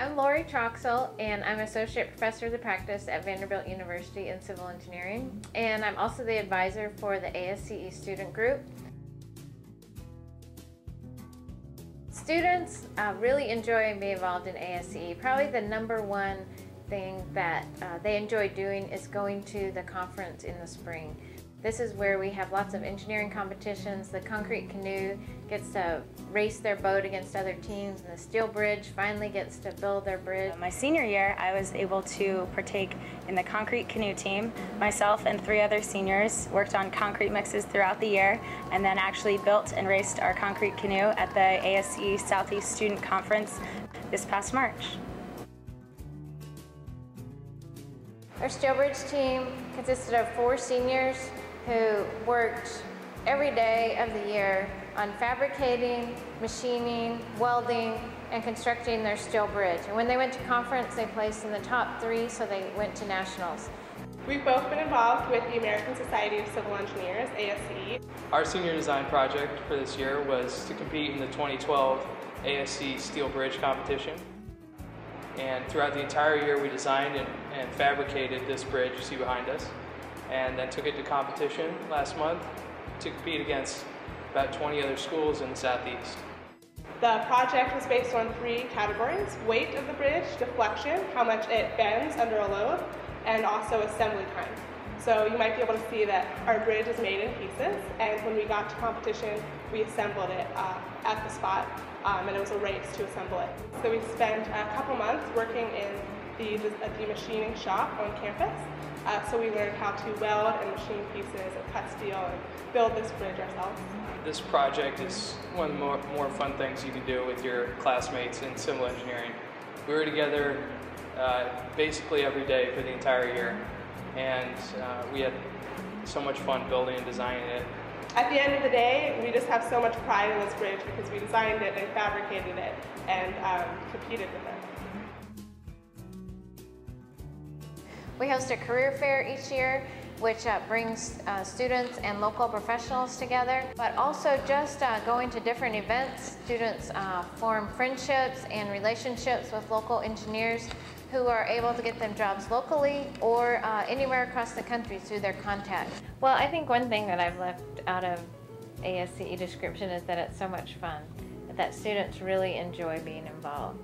I'm Lori Troxel, and I'm Associate Professor of the Practice at Vanderbilt University in Civil Engineering. And I'm also the advisor for the ASCE student group. Students uh, really enjoy being involved in ASCE. Probably the number one thing that uh, they enjoy doing is going to the conference in the spring. This is where we have lots of engineering competitions. The concrete canoe gets to race their boat against other teams, and the steel bridge finally gets to build their bridge. My senior year, I was able to partake in the concrete canoe team. Myself and three other seniors worked on concrete mixes throughout the year, and then actually built and raced our concrete canoe at the ASCE Southeast Student Conference this past March. Our steel bridge team consisted of four seniors who worked every day of the year on fabricating, machining, welding, and constructing their steel bridge. And when they went to conference, they placed in the top three, so they went to nationals. We've both been involved with the American Society of Civil Engineers, ASCE. Our senior design project for this year was to compete in the 2012 ASCE Steel Bridge competition. And throughout the entire year, we designed and, and fabricated this bridge you see behind us and then took it to competition last month to compete against about 20 other schools in the southeast. The project was based on three categories, weight of the bridge, deflection, how much it bends under a load, and also assembly time. So you might be able to see that our bridge is made in pieces, and when we got to competition, we assembled it uh, at the spot, um, and it was a race to assemble it. So we spent a couple months working in the, the machining shop on campus, uh, so we learned how to weld and machine pieces and cut steel and build this bridge ourselves. This project is one of the more, more fun things you can do with your classmates in civil engineering. We were together uh, basically every day for the entire year, and uh, we had so much fun building and designing it. At the end of the day, we just have so much pride in this bridge because we designed it and fabricated it and um, competed with it. We host a career fair each year which uh, brings uh, students and local professionals together, but also just uh, going to different events. Students uh, form friendships and relationships with local engineers who are able to get them jobs locally or uh, anywhere across the country through their contacts. Well, I think one thing that I've left out of ASCE description is that it's so much fun, that students really enjoy being involved.